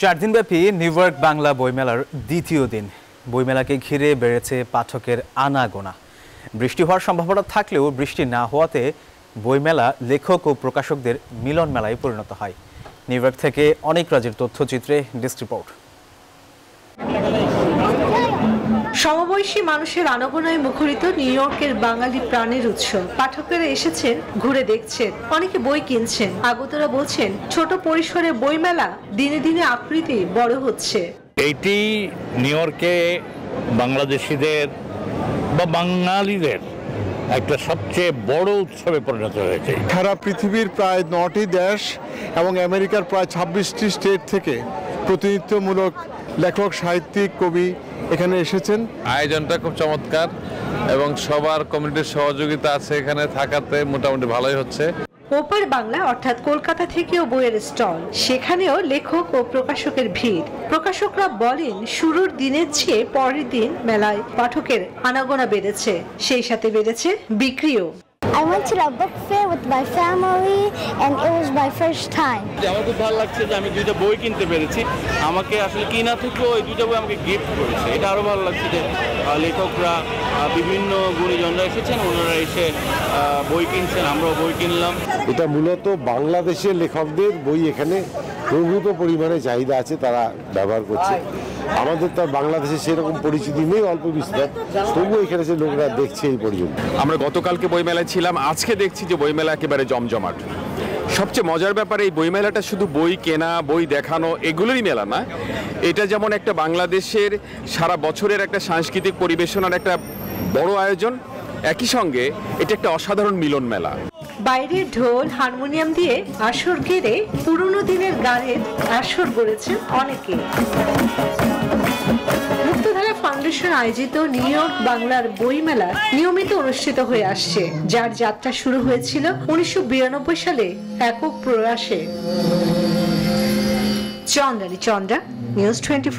চার দিনব্যাপী new York Bangla বইমেলার দ্বিতীয় দিন। বইমেলাকে ঘিরে বেড়েছে পাঠকের আনাগোনা। বৃষ্টি হওয়ার সম্ভাবনা থাকলেও বৃষ্টি না হওয়াতে বইমেলা লেখক ও প্রকাশকদের মিলন মেলায় পরিণত হয়। নিউ ইয়র্ক থেকে অনেক রাজ্যের তথ্যচিত্রে ডিস্ক রিপোর্ট। সমবয়সী মানুষের আনাগোনায় মুখরিত নিউ ইয়র্কের বাঙালি প্রাণের উৎসব পাঠকেরা এসেছেন ঘুরে দেখছেন অনেকে বই কিনছেন। আগতরা বলছেন ছোট পরিসরে বইমেলা দিনে দিনে আকৃতি বড় হচ্ছে। এইটি নিউ ইয়র্কে বাংলাদেশিদের বা বাঙালিদের একটা সবচেয়ে বড় উৎসবে পরিণত হয়েছে। সারা পৃথিবীর প্রায় নটি দেশ এবং আমেরিকার প্রায় ছাব্বিশটি স্টেট থেকে প্রতিনিধিত্বমূলক লেখক সাহিত্যিক কবি এখানে এসেছেন? আয়োজনটা খুব চমৎকার এবং সবার কমিটির সহযোগিতা আছে এখানে থাকাতে মোটামুটি ভালোই হচ্ছে। ওপার বাংলা অর্থাৎ কলকাতা থেকেও বইয়ের স্টল সেখানেও লেখক ও প্রকাশকের ভিড়। প্রকাশকরা বলেন শুরুর দিনের চেয়ে পরের দিন মেলায় পাঠকের আনাগোনা বেড়েছে সেই সাথে বেড়েছে বিক্রিও। I went to the book fair with my family and it was my first time. আমার খুব ভালো লাগছে যে আমি দুইটা বই কিনতে পেরেছি। আমাকে আসলে কিনা থেকেও এই দুইটা বই আমাকে গিফট করেছে। এটা আরও ভালো লাগছে যে লেখকরা বিভিন্ন গুণীজনরা এসেছেন ওনারা এসে বই কিনছেন আমরাও বই কিনলাম। এটা মূলত বাংলাদেশের লেখকদের বই এখানে প্রভূত পরিমাণে চাহিদা আছে তারা ব্যবহার করছে। আমাদের তো বাংলাদেশে সেরকম পরিচিতি নেই, অল্প বিস্তর। তবুও এখানে যে লোকরা দেখছে এই পর্যন্ত। আমরা গতকালকে বইমেলায় ছিলাম, আজকে দেখছি যে বইমেলা একেবারে জমজমাট। সবচেয়ে মজার ব্যাপার, এই বইমেলাটা শুধু বই কেনা, বই দেখানো, এগুলোরই মেলা না। এটা যেমন একটা বাংলাদেশের সারা বছরের একটা সাংস্কৃতিক পরিবেশনার একটা বড় আয়োজন, একই সঙ্গে এটা একটা অসাধারণ মিলন মেলা বাইরে ঢোল, হারমোনিয়াম দিয়ে আসর গেড়ে পুরনো দিনের গানের আসর গড়েছেন অনেকে। ফাউন্ডেশন আয়োজিত নিউ ইয়র্ক বাংলার বইমেলা নিয়মিত অনুষ্ঠিত হয়ে আসছে, যার যাত্রা শুরু হয়েছিল উনিশশো বিরানব্বই সালে একক প্রয়াসে। Chandrani Chandra news twenty